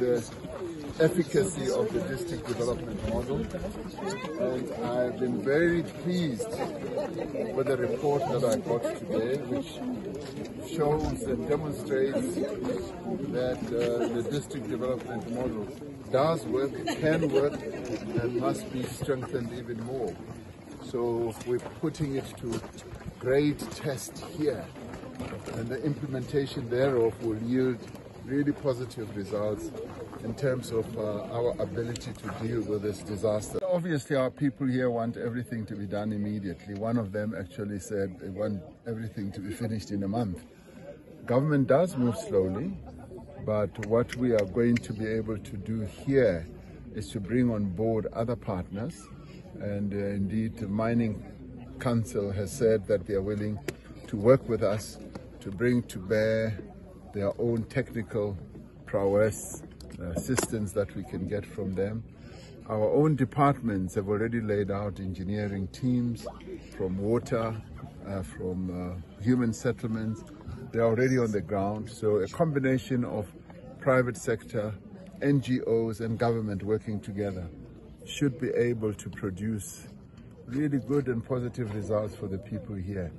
the efficacy of the district development model. And I've been very pleased with the report that I got today, which shows and demonstrates that uh, the district development model does work, can work, and must be strengthened even more. So we're putting it to grade test here, and the implementation thereof will yield really positive results in terms of uh, our ability to deal with this disaster. Obviously, our people here want everything to be done immediately. One of them actually said they want everything to be finished in a month. Government does move slowly, but what we are going to be able to do here is to bring on board other partners. And uh, indeed, the Mining Council has said that they are willing to work with us to bring to bear their own technical prowess, assistance that we can get from them. Our own departments have already laid out engineering teams from water, uh, from uh, human settlements. They're already on the ground. So a combination of private sector, NGOs and government working together should be able to produce really good and positive results for the people here.